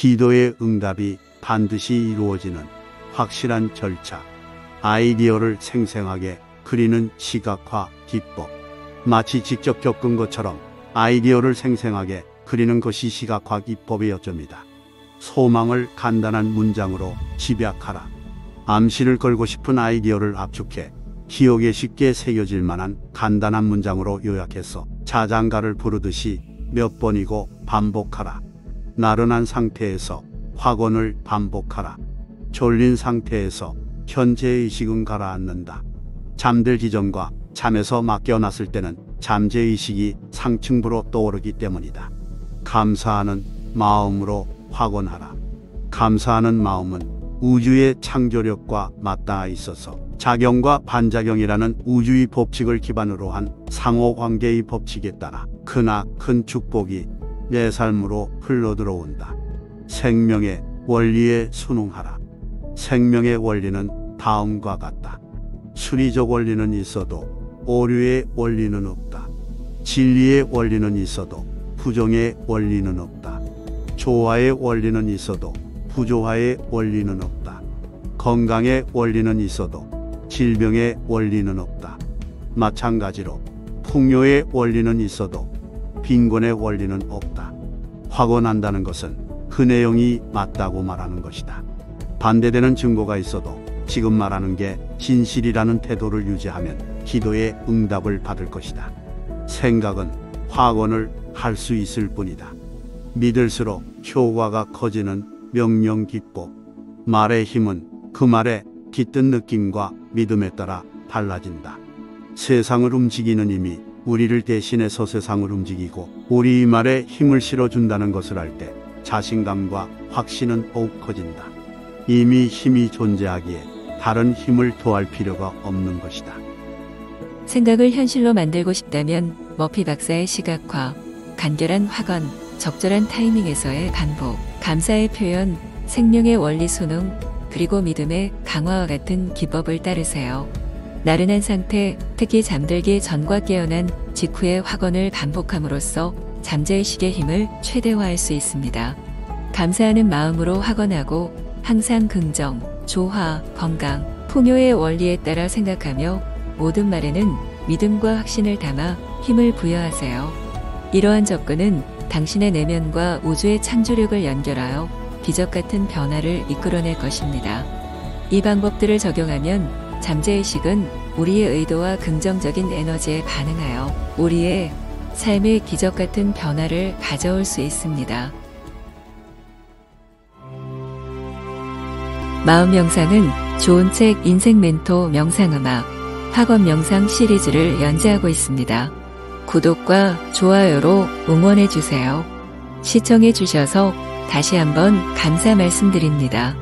기도의 응답이 반드시 이루어지는 확실한 절차. 아이디어를 생생하게 그리는 시각화 기법. 마치 직접 겪은 것처럼 아이디어를 생생하게 그리는 것이 시각화 기법의 요점이다. 소망을 간단한 문장으로 집약하라. 암시를 걸고 싶은 아이디어를 압축해 기억에 쉽게 새겨질 만한 간단한 문장으로 요약해서 자장가를 부르듯이 몇 번이고 반복하라. 나른한 상태에서 확언을 반복하라. 졸린 상태에서 현재의 식은 가라앉는다. 잠들기 전과 잠에서 막 깨어났을 때는 잠재의식이 상층부로 떠오르기 때문이다. 감사하는 마음으로 확언하라. 감사하는 마음은 우주의 창조력과 맞닿아 있어서 작용과 반작용이라는 우주의 법칙을 기반으로 한 상호관계의 법칙에 따라 크나 큰 축복이 내 삶으로 흘러들어온다. 생명의 원리에 순응하라. 생명의 원리는 다음과 같다. 수리적 원리는 있어도 오류의 원리는 없다. 진리의 원리는 있어도 부정의 원리는 없다. 조화의 원리는 있어도 부조화의 원리는 없다. 건강의 원리는 있어도 질병의 원리는 없다. 마찬가지로 풍요의 원리는 있어도 빈곤의 원리는 없다. 확언한다는 것은 그 내용이 맞다고 말하는 것이다. 반대되는 증거가 있어도 지금 말하는 게 진실이라는 태도를 유지하면 기도의 응답을 받을 것이다. 생각은 확언을 할 수 있을 뿐이다. 믿을수록 효과가 커지는 명령 기법. 말의 힘은 그 말에 깃든 느낌과 믿음에 따라 달라진다. 세상을 움직이는 힘이 우리를 대신해서 세상을 움직이고 우리 말에 힘을 실어준다는 것을 알 때 자신감과 확신은 더욱 커진다. 이미 힘이 존재하기에 다른 힘을 더할 필요가 없는 것이다. 생각을 현실로 만들고 싶다면 머피 박사의 시각화, 간결한 확언, 적절한 타이밍에서의 반복, 감사의 표현, 생명의 원리 순응, 그리고 믿음의 강화와 같은 기법을 따르세요. 나른한 상태, 특히 잠들기 전과 깨어난 직후의 확언을 반복함으로써 잠재의식의 힘을 최대화할 수 있습니다. 감사하는 마음으로 확언하고 항상 긍정, 조화, 건강, 풍요의 원리에 따라 생각하며 모든 말에는 믿음과 확신을 담아 힘을 부여하세요. 이러한 접근은 당신의 내면과 우주의 창조력을 연결하여 기적 같은 변화를 이끌어낼 것입니다. 이 방법들을 적용하면 잠재의식은 우리의 의도와 긍정적인 에너지에 반응하여 우리의 삶의 기적 같은 변화를 가져올 수 있습니다. 마음 명상은 좋은 책 인생 멘토 명상음악 학원 명상 시리즈를 연재하고 있습니다. 구독과 좋아요로 응원해 주세요. 시청해 주셔서 다시 한번 감사 말씀드립니다.